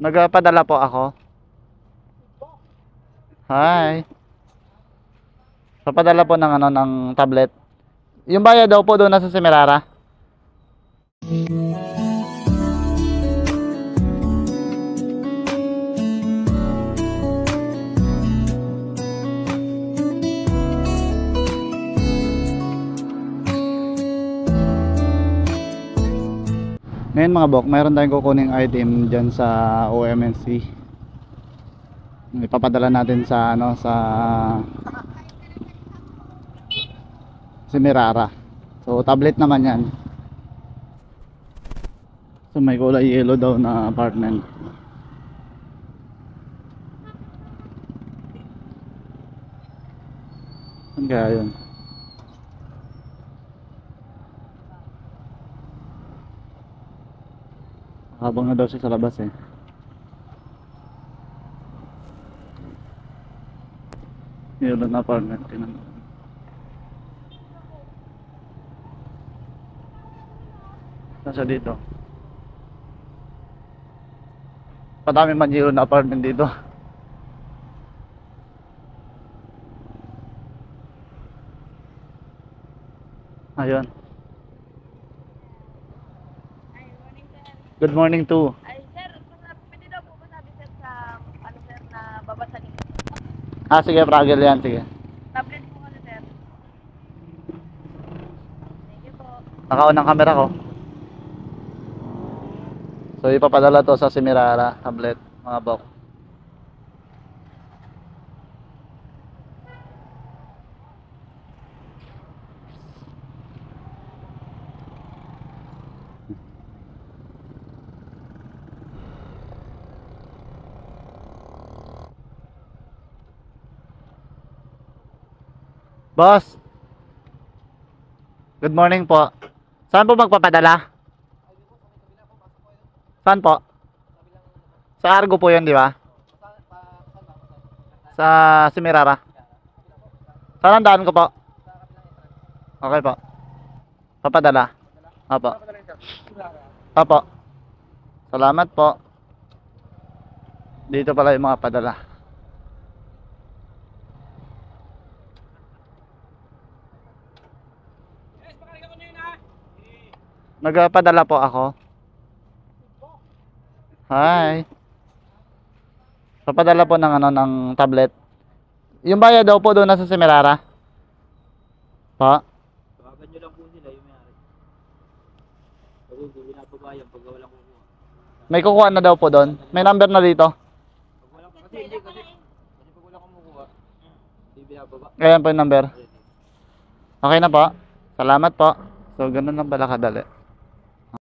Nagpadala po ako. Hi. Papadala po ng ano ng tablet. Yung bayad daw po doon nasa Semirara. Ngayon mga bok, mayroon tayong kukuning item dyan sa OMNC. Ipapadala natin sa ano sa Semirara. So tablet naman 'yan. So may kulay yellow daw na apartment. Saan kaya yun? Habang na daw siya sa labas eh. Yellow na apartment. Tingnan mo. Nasa dito. Padami man yellow na apartment dito. Ayun. Ay, morning sir. Good morning to. Ay, sir, pwede daw po masabi sir sa, ano sir, na babasa niyo. Ah, sige, Fraggle yan. Sige. Tablet po ano sir. Thank you po. Nakaon ang camera ko. So, ipapadala to sa Semirara tablet, mga bok. Boss. Good morning po. Saan po magpapadala? Saan po? Sa Argo po yun, di ba? Sa Simirara. Saan ang daan ko po? Okay po. Papadala. Opo. Opo. Salamat po. Dito pala yung mga padala. Nagpadala po ako. Hi. Papadala po ng ano ng tablet. Yung bayad daw po doon nasa Semirara. Pa. Tawagan nyo lang po sila yung may-ari. Kasi hindi binababayan pag walang kukuha. May kukuha na daw po doon. May number na dito. Pag walang, kasi hindi, kasi, kasi pag walang kumukuha, hindi binababa. Ayan po yung number. Okay na po. Salamat po. So, ganun lang pala kadali.